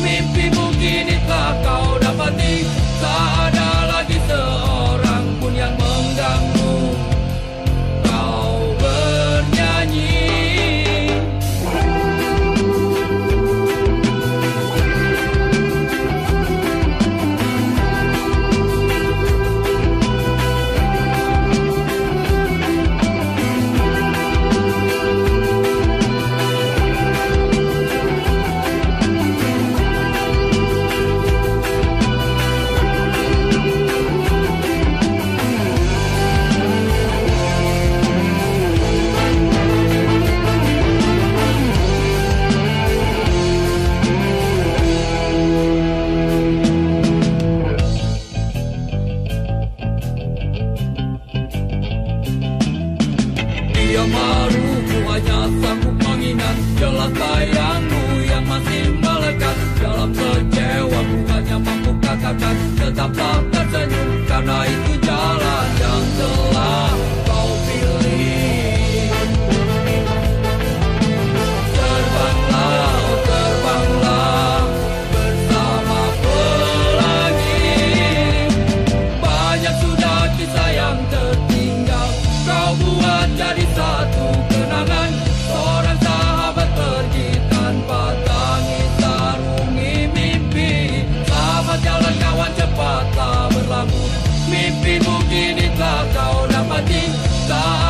Mimpi mungkin itu kau dapat Tak ada Jamalu hanya sanggup mengingat jelas bayangmu yang masih melekat dalam kecewa ku hanya mampu katakan tetaplah Daddy, Daddy.